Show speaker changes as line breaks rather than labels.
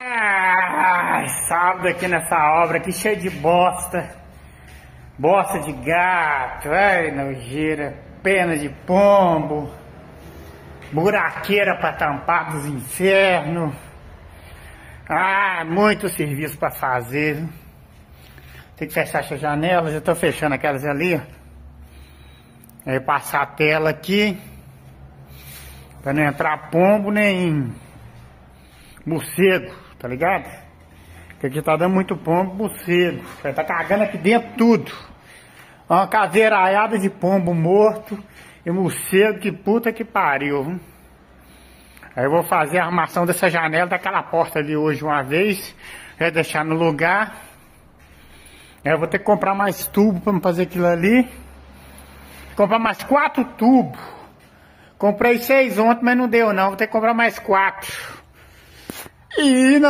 Ah, sábado aqui nessa obra aqui cheio de bosta. Bosta de gato, ai nojeira, pena de pombo, buraqueira para tampar dos infernos. Ah, muito serviço para fazer. Tem que fechar essa janela, já tô fechando aquelas ali. Aí passar a tela aqui. Pra não entrar pombo nem morcego, tá ligado? Porque aqui tá dando muito pombo, morcego. Tá cagando aqui dentro tudo. Uma caseiraiada de pombo morto e morcego, que puta que pariu. Aí eu vou fazer a armação dessa janela daquela porta ali hoje uma vez. Vai deixar no lugar. Aí eu vou ter que comprar mais tubo pra fazer aquilo ali. Comprar mais quatro tubos. Comprei seis ontem, mas não deu não. Vou ter que comprar mais quatro. E não